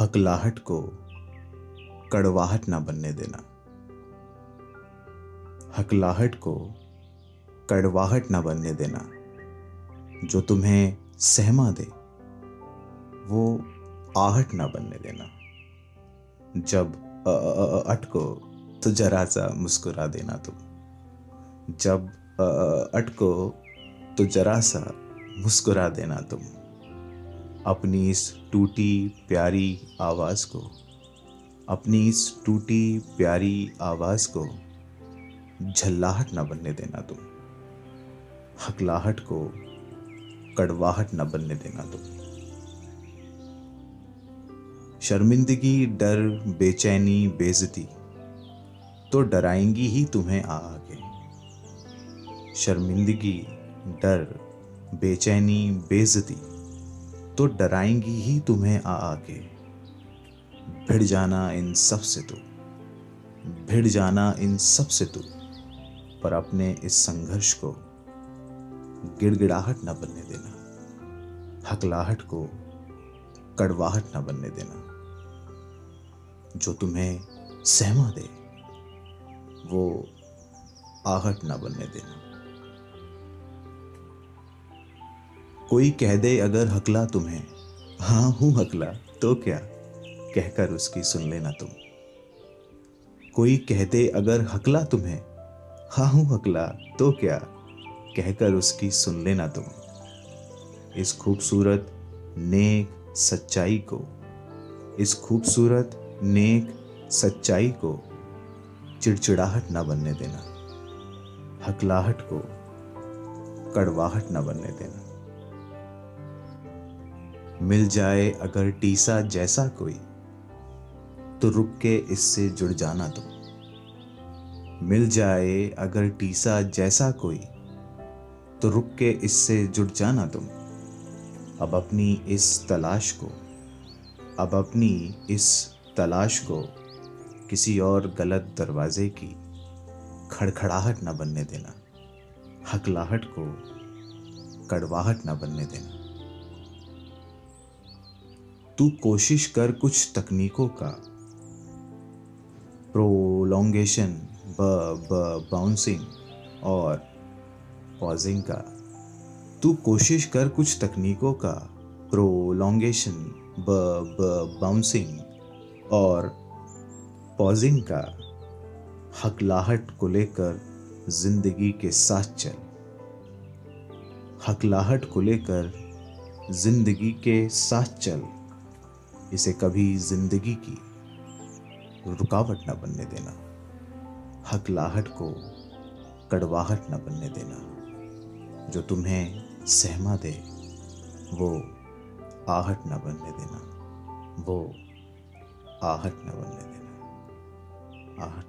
हकलाहट को कड़वाहट ना बनने देना। हकलाहट को कड़वाहट ना बनने देना, जो तुम्हें सहमा दे, वो आहट ना बनने देना। जब अटको तो जरा सा मुस्कुरा देना तुम। जब अटको तो जरा सा मुस्कुरा देना तुम। अपनी इस टूटी प्यारी आवाज़ को, अपनी इस टूटी प्यारी आवाज़ को झल्लाहट ना बनने देना तुम। हकलाहट को कड़वाहट ना बनने देना तुम। शर्मिंदगी, डर, बेचैनी बेजती तो डराएँगी ही तुम्हें आगे। शर्मिंदगी, डर, बेचैनी बेजती तो डराएँगी ही तुम्हें आ आके। भिड़ जाना इन सबसे तू। भिड़ जाना इन सबसे तू। पर अपने इस संघर्ष को गिड़गिड़ाहट न बनने देना। हकलाहट को कड़वाहट न बनने देना। जो तुम्हें सहमा दे, वो आहट न बनने देना। कोई कह दे अगर हकला तुम्हें। हाँ हूँ हकला तो क्या? कहकर उसकी सुन लेना तुम। कोई कह दे अगर हकला तुम्हें। हाँ हूँ हकला तो क्या? कहकर उसकी सुन लेना तुम। इस खूबसूरत नेक सच्चाई को, इस खूबसूरत नेक सच्चाई को चिड़चिड़ाहट ना बनने देना। हकलाहट को, कड़वाहट ना बनने देना। मिल जाए अगर टीसा जैसा कोई तो रुक के इससे जुड़ जाना तुम। मिल जाए अगर टीसा जैसा कोई तो रुक के इससे जुड़ जाना तुम। अब अपनी इस तलाश को, अब अपनी इस तलाश को किसी और गलत दरवाजे की खड़खड़ाहट न बनने देना, हकलाहट को कड़वाहट न बनने देना। तू कोशिश कर कुछ तकनीकों का। प्रोलोंगेशन ब ब बाउंसिंग और पॉजिंग का। तू कोशिश कर कुछ तकनीकों का। प्रोलोंगेशन ब ब बाउंसिंग और पॉजिंग का। हकलाहट को लेकर ज़िंदगी के साथ चल। हकलाहट को लेकर ज़िंदगी के साथ चल। इसे कभी ज़िंदगी की रुकावट न बनने देना, हकलाहट को कड़वाहट न बनने देना। जो तुम्हें सहमा दे, वो आहट न बनने देना। वो आहट न बनने देना। आहट